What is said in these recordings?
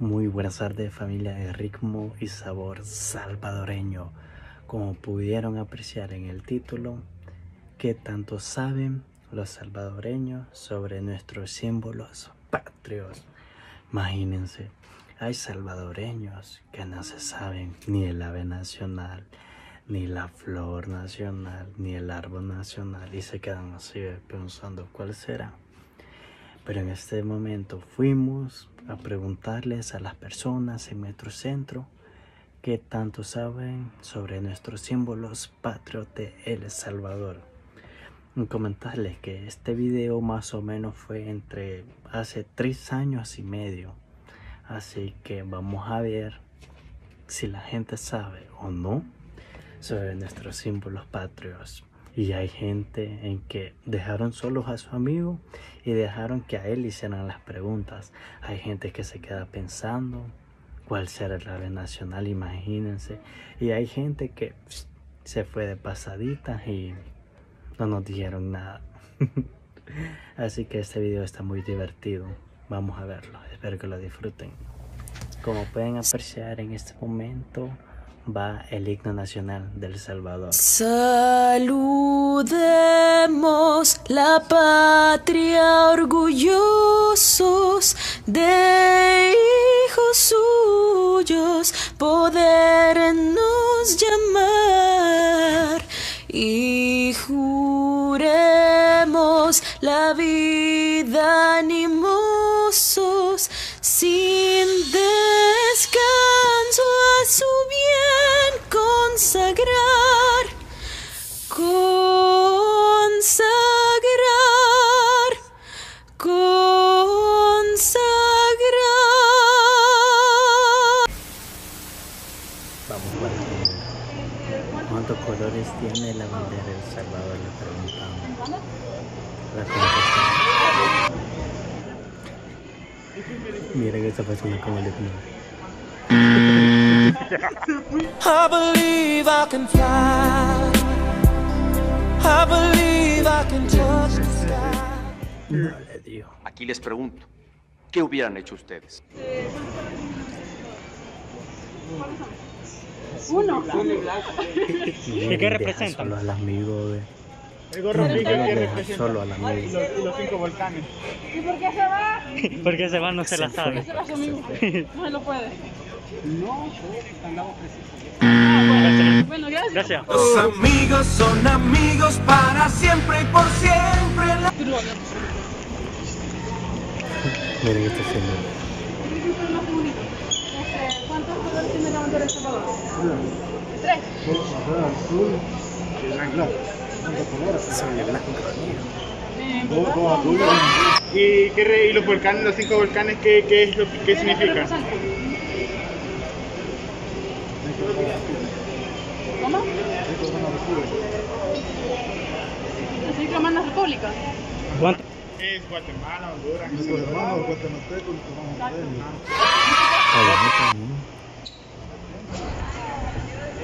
Muy buenas tardes familia de ritmo y sabor salvadoreño. Como pudieron apreciar en el título, ¿qué tanto saben los salvadoreños sobre nuestros símbolos patrios? Imagínense, hay salvadoreños que no se saben ni el ave nacional, ni la flor nacional, ni el árbol nacional y se quedan así pensando cuál será. Pero en este momento fuimos a preguntarles a las personas en nuestro centro qué tanto saben sobre nuestros símbolos patrios de El Salvador. Y comentarles que este video más o menos fue entre hace tres años y medio. Así que vamos a ver si la gente sabe o no sobre nuestros símbolos patrios. Y hay gente en que dejaron solos a su amigo y dejaron que a él hicieran las preguntas. Hay gente que se queda pensando cuál será el ave nacional, imagínense. Y hay gente que se fue de pasadita y no nos dijeron nada. Así que este video está muy divertido. Vamos a verlo. Espero que lo disfruten. Como pueden apreciar en este momento, va el himno nacional del Salvador. Saludemos la patria orgullosos de hijos suyos, podernos llamar y juremos la vida animosos sin descanso a su bien consagrar, consagrar, consagrar. Vamos para el video. ¿Cuántos colores tiene la bandera del Salvador? Le preguntamos. La contestaron. Miren esta persona como le pide. I believe I can fly. I believe I can touch the sky. Aquí les pregunto, ¿qué hubieran hecho ustedes? Uno. Qué deja representa? Solo al amigo, ve. El gorro pico Deja que representa solo al y amigo. los, y los cinco volcanes. ¿Y por qué se va? Porque se va no se la sabe. Se va su amigo. No se lo puede. No, andamos precisos. Bueno, gracias. Gracias. Los amigos son amigos para siempre y por siempre. La- Miren este señor. Este, ¿Cuántos colores tiene la bandera de El Salvador? Tres. Eh, ¿Y, qué re- y los volcanes, los cinco volcanes, qué, qué es lo que ¿qué significa? ¿Cómo? Las cinco hermanas repúblicas. ¿Cuánto? Es Guatemala, Honduras.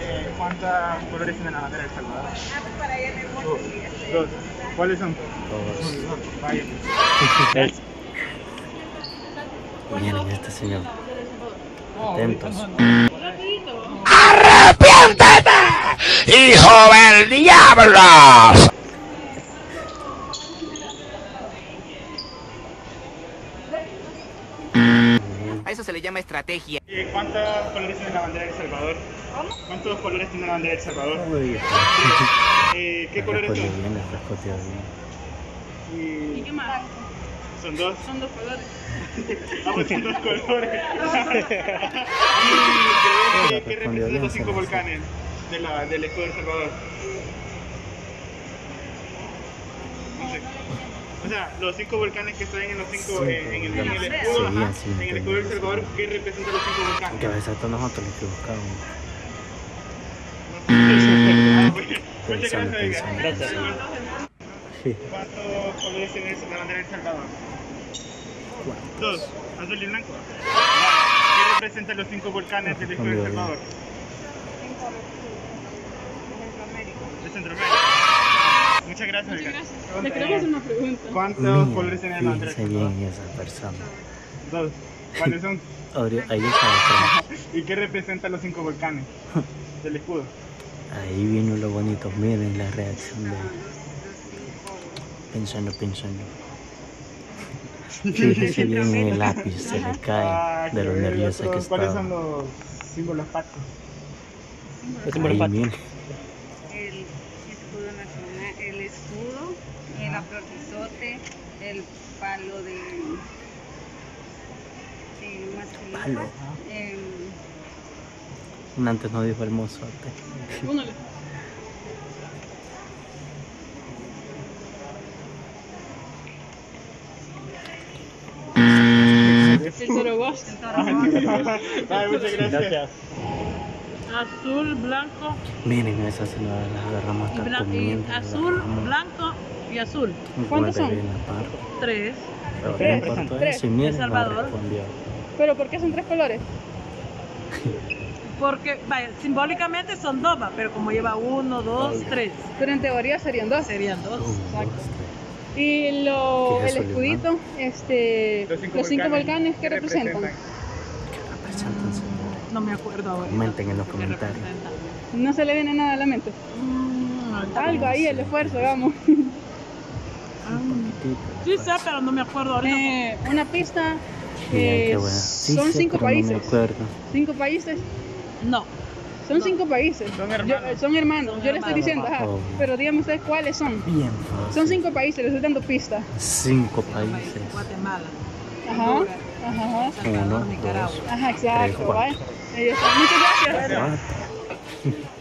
Eh, ¿Cuántos colores tiene la bandera de El Salvador? Dos. Dos. ¿Cuáles son? Todos. Vaya. Miren este señor. Atentos. ¡Hijo del diablo! A eso se le llama estrategia. ¿Cuántos colores tiene la bandera de El Salvador? ¿Cuántos colores tiene la bandera de El Salvador? Eh, ¿Qué colores respondió son? bien, respondió bien. ¿Y qué más? Son dos. Son dos colores. Ah, pues son dos colores. ¿Y qué, qué Respondió representan los cinco volcanes de la, del escudo de El Salvador? No sé. O sea, los cinco volcanes que están en los cinco, Sí, en, en el, en el escudo, sí, ajá, sí, en el escudo de El Salvador, ¿qué representan los cinco volcanes? Que a veces hasta nosotros los. Ah, bueno. Muchas gracias. Sí. ¿Cuántos colores tiene la bandera de El Salvador? Dos, azul y blanco. ¿Qué representan los cinco volcanes del escudo de El Respondió Salvador? Centroamérica. Muchas gracias, Edgar. Le queremos hacer una pregunta. ¿Cuántos Miren, colores tiene El fíjense Salvador? bien esa persona. Dos. ¿Cuáles son? Ahí está. ¿Y qué representan los cinco volcanes del escudo? Ahí vino lo bonito. Miren la reacción de. Pensando, pensando. Fíjese bien en el lápiz, se le Ah, cae de lo nerviosa que otros. ¿Cuáles son estaba. los símbolos patrios? Miren. El escudo el escudo, eh, la flor de isote, el palo de. de masculino, Palo. em, Un Antes no dijo hermosote. El Zoroaster. Ay, muchas gracias. Azul, blanco, Miren a esa señora, las agarramos y hasta blanco. comiendo. azul, agarramos blanco y azul. ¿Cuántos son? Tres. Pero no Tres, importa tres. eso, y miren, El no Salvador. ¿Pero por qué son tres colores? Porque, vaya, simbólicamente son dos, va, pero como lleva uno, dos, tres. Pero en teoría serían dos. Serían dos. Exacto. Y lo, ¿Qué es el escudito, este, Los cinco los cinco volcanes, volcanes, ¿qué ¿qué representan? No me acuerdo ahora. Comenten en los comentarios. No se le viene nada a la mente. Algo ahí, el esfuerzo, vamos. Sí sé, pero no me acuerdo ahorita. Eh, una pista. Miren eh, qué buena. Sí son sé, cinco pero no me países. acuerdo. Cinco países. No. Son cinco países. Son Yo- hermanos. eh, son hermanos. Son Yo le estoy hermanos. diciendo, ajá. Oh. Pero díganme ustedes cuáles son. Bien fácil. Son cinco países, les estoy dando pista. Cinco países. Guatemala. Ajá. Ajá. Salvador, Uno, Nicaragua. dos, Ajá, tres, exacto. cuatro. Ahí está. Muchas gracias.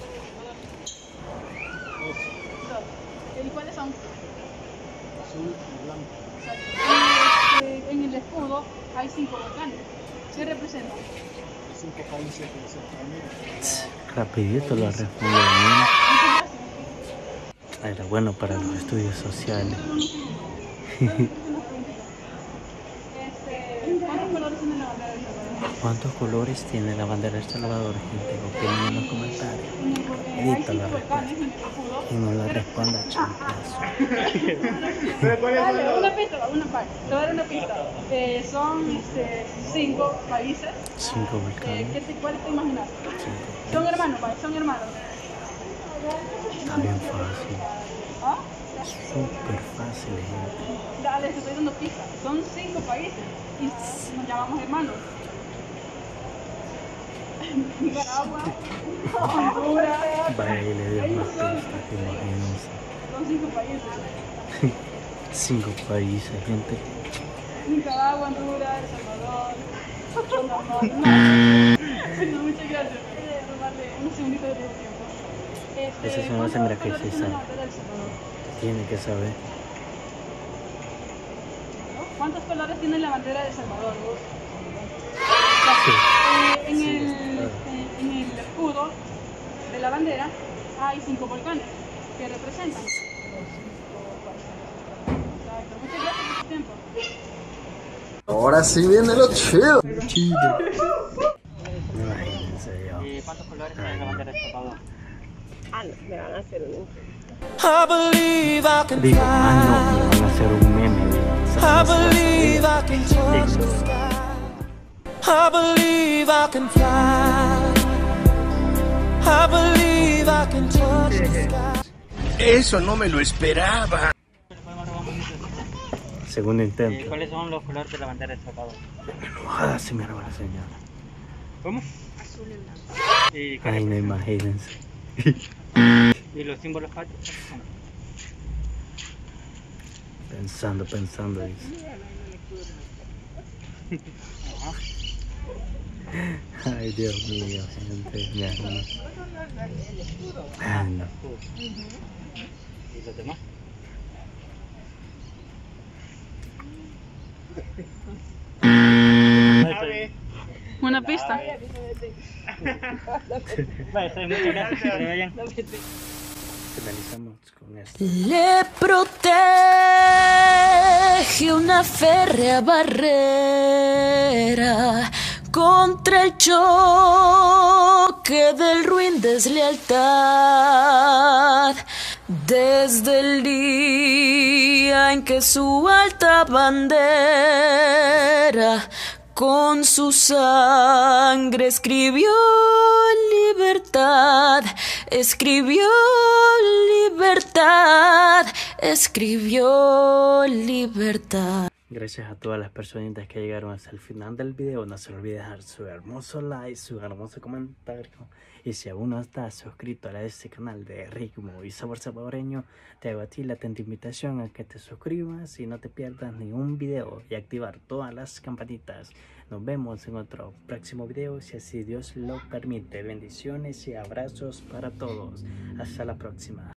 ¿Y cuáles son? Azul y blanco. Este, en el escudo hay cinco volcanes. ¿Qué representan? Rapidito lo respondió. Era bueno para los estudios sociales. Este, ¿Cuántos colores tiene la bandera del Salvador? ¿Cuántos colores tiene la bandera del Salvador, gente? Opinen en los comentarios. Hay Edita cinco la volcanes respuesta. Y no la responda, champazo. ¿Pero cuáles son Dale, una pista, una parte. Te voy a dar una pista. Eh, son este, cinco países. Cinco Eh, volcanes. ¿qué te, ¿Cuáles te imaginas? Cinco. Son hermanos, vale, son hermanos. Está bien fácil. ¿Ah? Súper fácil, gente. Dale, te estoy dando pistas. Son cinco países y nos llamamos hermanos. Nicaragua, Honduras, Vaya y le dio más pistas, imagínense. son cinco países. Cinco países, gente. Nicaragua, Honduras, El Salvador. No, no, no. Muchas gracias. Robarle unos segunditos de tu tiempo. Este, Ese señor se mira que ¿cuántos sí colores tiene la sabe. Tiene que saber. ¿Cuántos colores tiene la bandera de El Salvador? Sí. Eh, en, el, la bandera hay cinco volcanes que representan. Exacto. Muchas gracias por tu tiempo. Ahora sí viene lo chido. ¿Cuántos colores tiene la bandera de Salvador? I believe I can Digo, ah, no, me van a hacer un meme de esa I cosa. believe I can touch the sky. I believe I can fly. Eso no me lo esperaba. Segundo intento. ¿Cuáles son los colores de la bandera de Salvador? Ojalá se me roba la señora. ¿Cómo? ¿Y, Ay, no imagínense. y los símbolos patrios? Pensando, pensando, dice. Ay, Dios mío, gente. Ya, no. Ay, no. ¿Y los demás? Una pista. Finalizamos con esto. Le protege una férrea barrera contra el choque del ruin deslealtad. Desde el día en que su alta bandera Con su sangre escribió libertad, escribió libertad, escribió libertad. Gracias a todas las personitas que llegaron hasta el final del video. No se olvide dejar su hermoso like, su hermoso comentario. Y si aún no estás suscrito a este canal de Ritmo y Sabor Salvadoreño, te hago a ti la atenta invitación a que te suscribas y no te pierdas ningún video y activar todas las campanitas. Nos vemos en otro próximo video si así Dios lo permite. Bendiciones y abrazos para todos. Hasta la próxima.